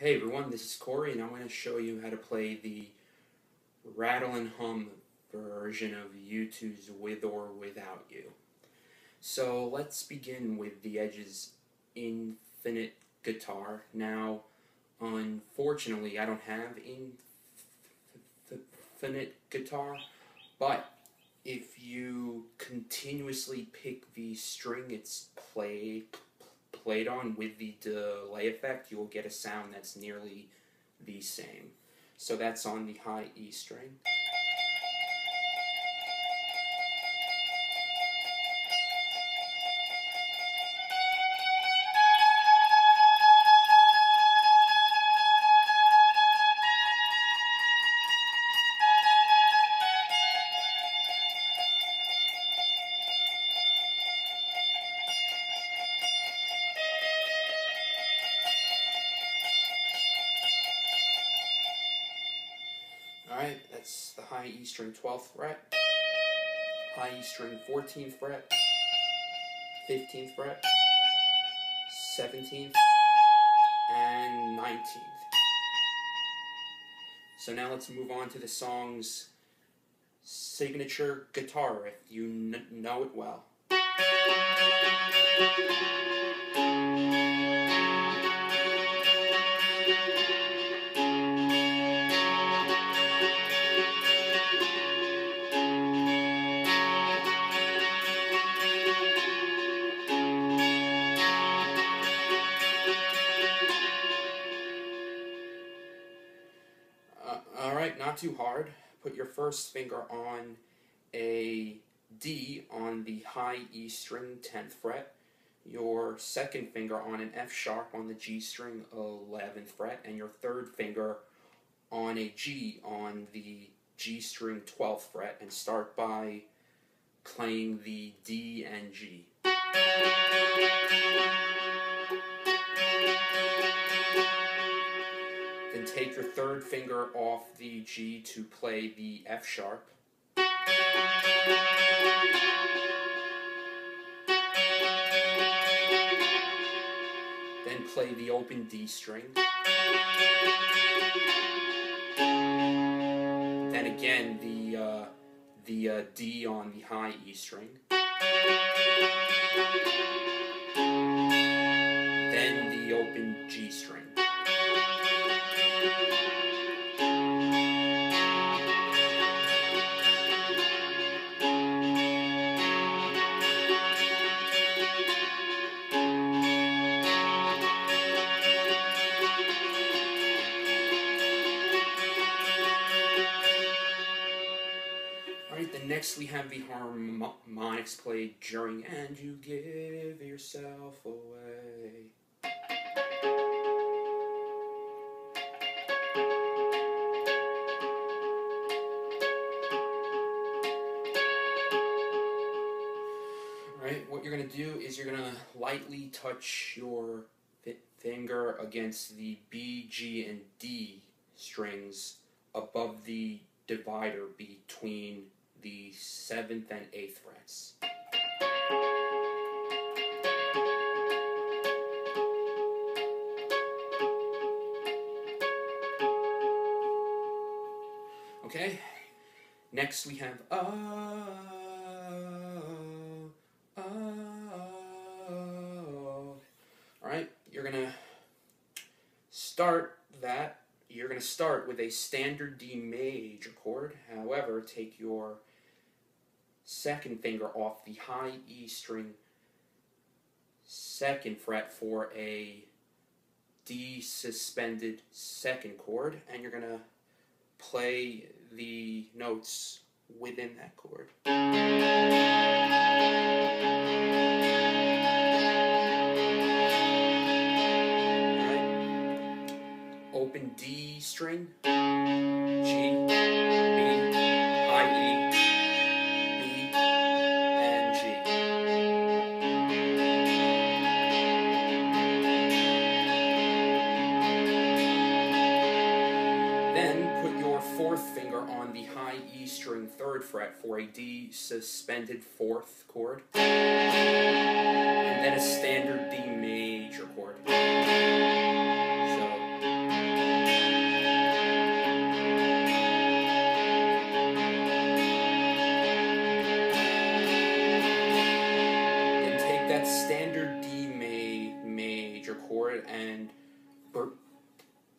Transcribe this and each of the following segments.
Hey everyone, this is Corey, and I'm going to show you how to play the Rattle and Hum version of U2's With or Without You. So let's begin with the Edge's Infinite Guitar. Now, unfortunately, I don't have Infinite Guitar, but if you continuously pick the string it's played played on with the delay effect, you will get a sound that's nearly the same. So that's on the high E string. Alright, that's the high E string 12th fret, high E string 14th fret, 15th fret, 17th, and 19th. So now let's move on to the song's signature guitar riff. You know it well. Too hard. Put your first finger on a D on the high E string 10th fret, your second finger on an F sharp on the G string 11th fret, and your third finger on a G on the G string 12th fret, and start by playing the D and G. Then take your third finger off the G to play the F sharp. Then play the open D string. Then again the uh, the uh, D on the high E string. Then the open G string. We have the harmonics played during And You Give Yourself Away. What you're going to do is you're going to lightly touch your finger against the B, G, and D strings above the divider between the 7th and 8th frets. Okay, next we have uh, uh, oh, oh. Alright, you're gonna start that you're going to start with a standard D major chord. However, take your second finger off the high E string. Second fret for a D suspended second chord, and you're to play the notes within that chord. open D string, G, finger on the high E string third fret for a D suspended fourth chord, and then a standard D major chord.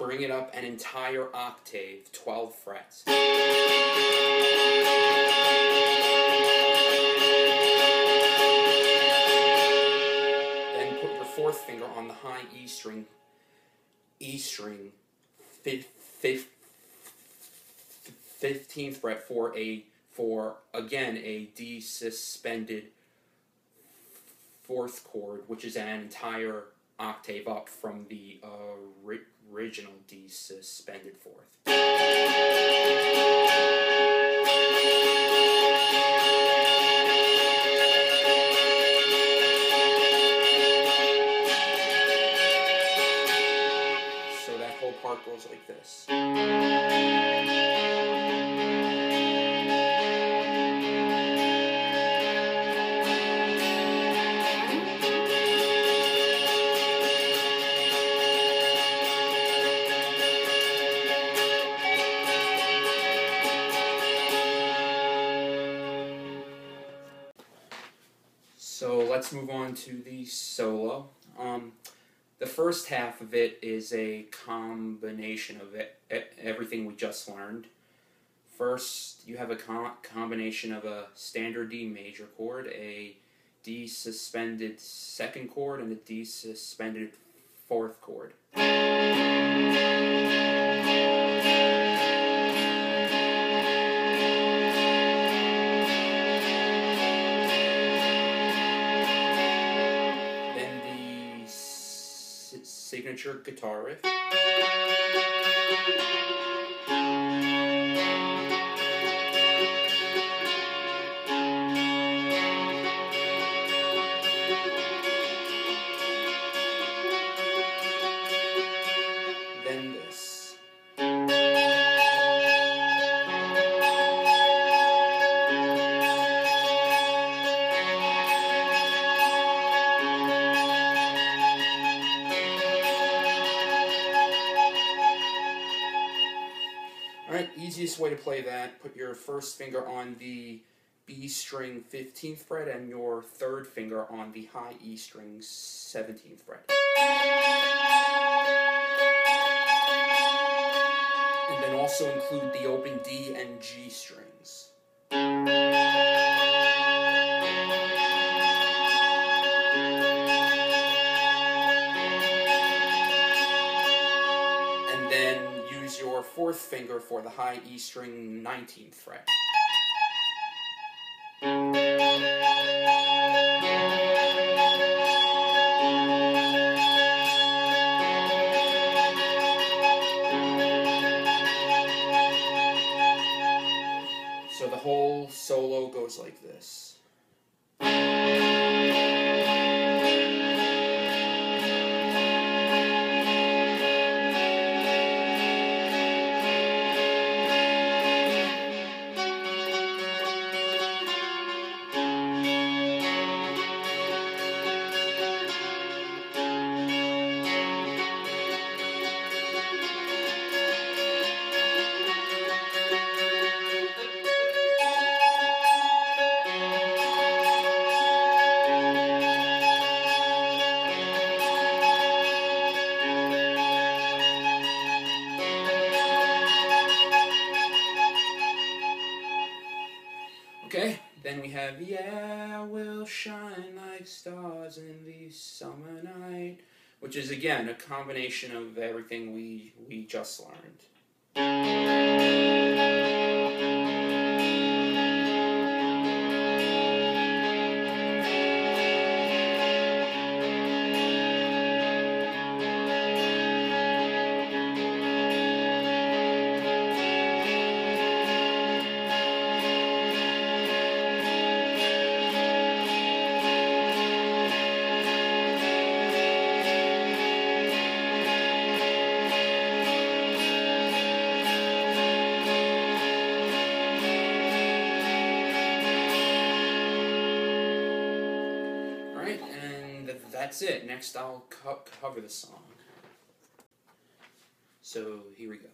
Bring it up an entire octave, 12 frets. Then put your fourth finger on the high E string, E string, fifth, fifth, 15th fret for a for again a D suspended fourth chord, which is an entire octave up from the uh, original D suspended fourth. So that whole part goes like this. Let's move on to the solo. Um, the first half of it is a combination of it, everything we just learned. First, you have a com- combination of a standard D major chord, a D suspended second chord, and a D suspended fourth chord. Signature guitar riff. Way to play that, put your first finger on the B string 15th fret and your third finger on the high E string 17th fret. And then also include the open D and G strings. Fourth finger for the high E string 19th fret. Have Yeah, we'll shine like stars in the summer night, which is again a combination of everything we we just learned. That's it. Next, I'll co- cover the song. So, here we go.